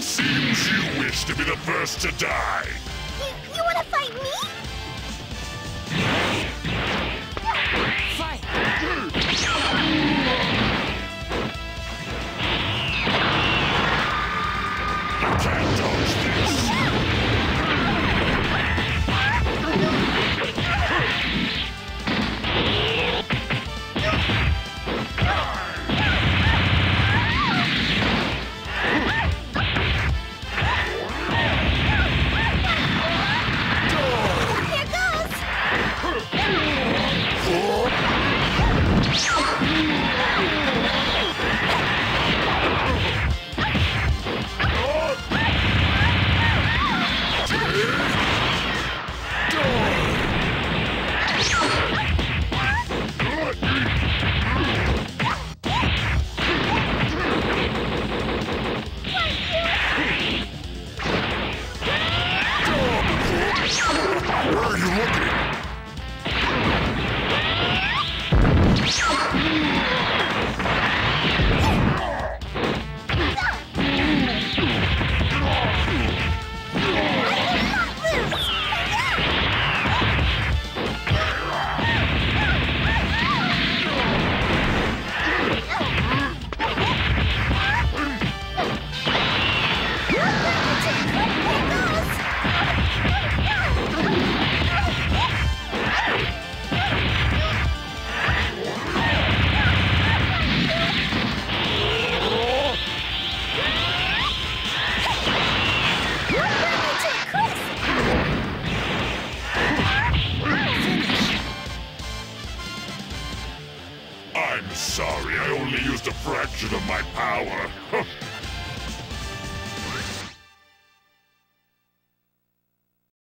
Suppose you wish to be the first to die. You, you want to fight me? Fight! You can't dodge Where are you looking? Sorry, I only used a fraction of my power.